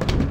you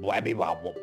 Wabby wobble.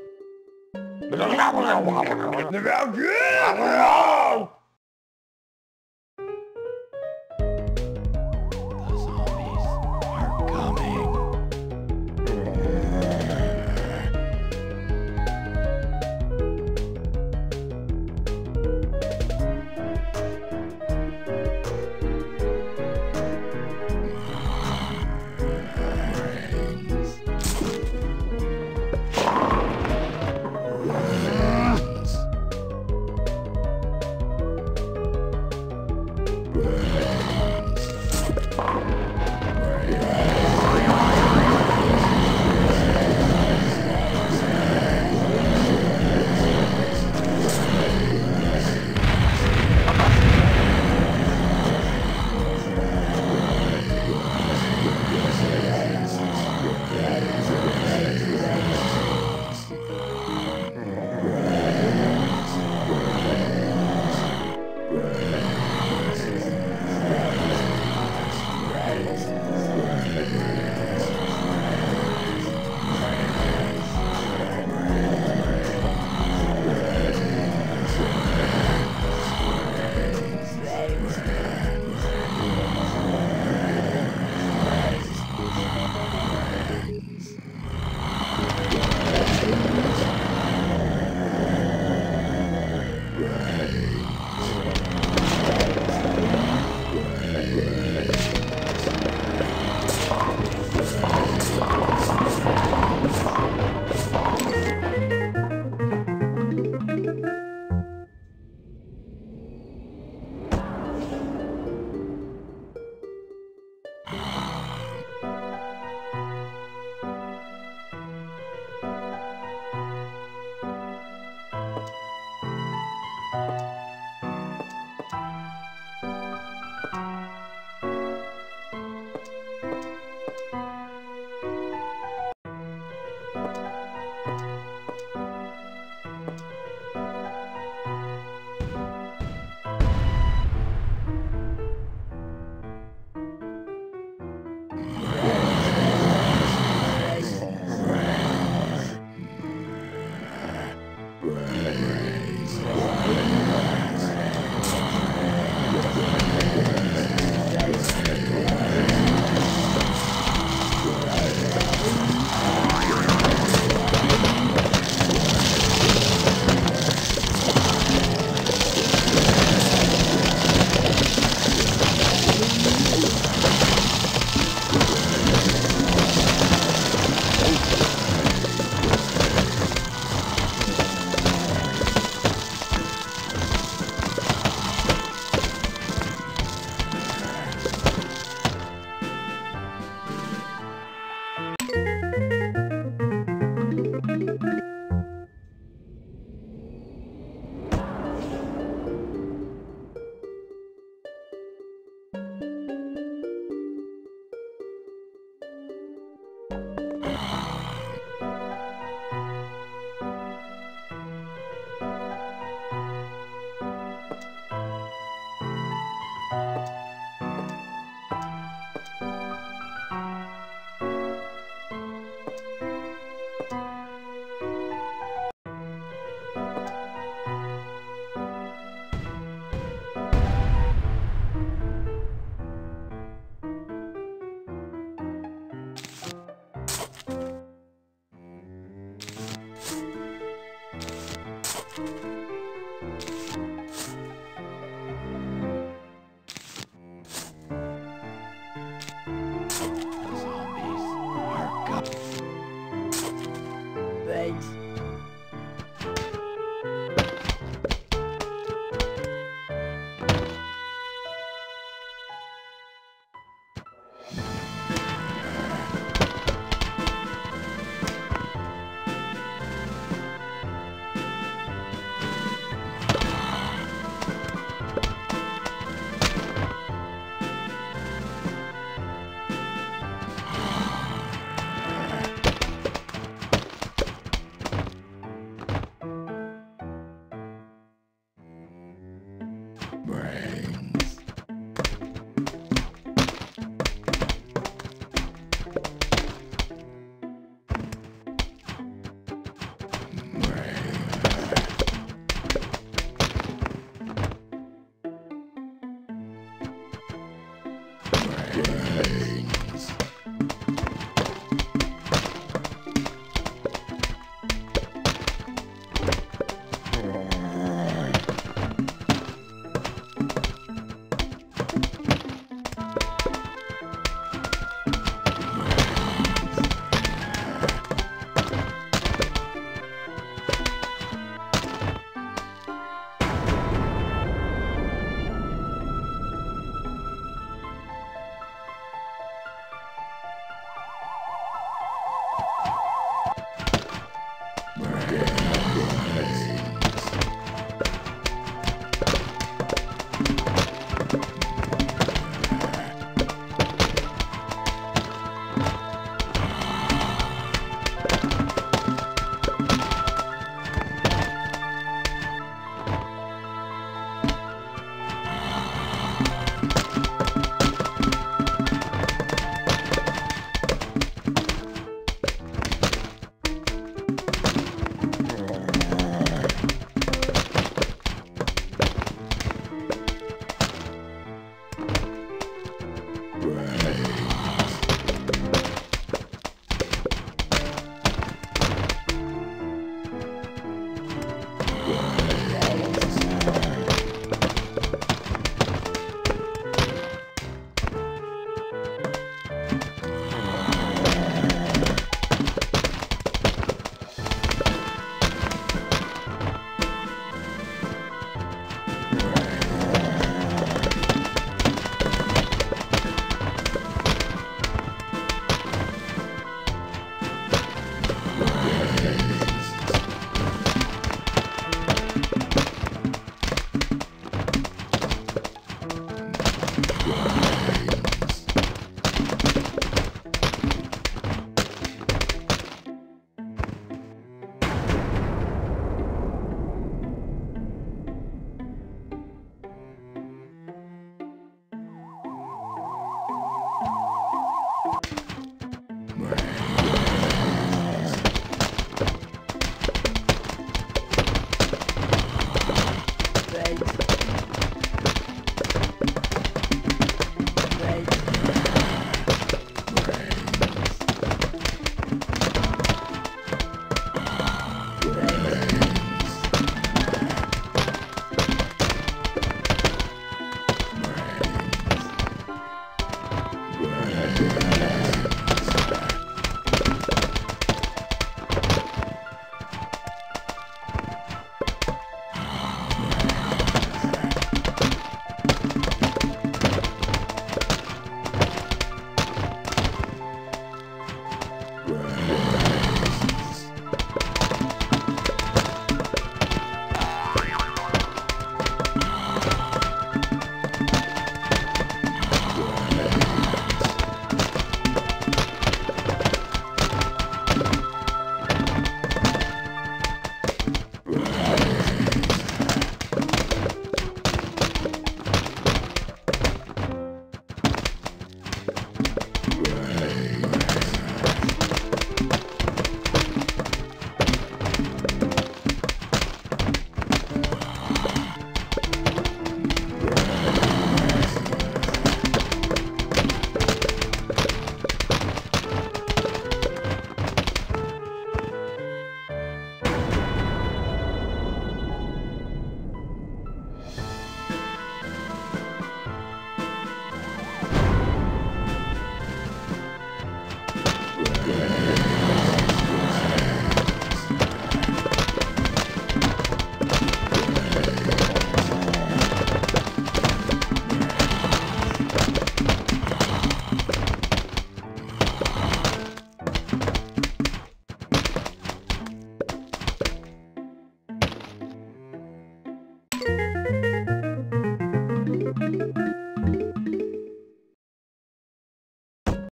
Bye.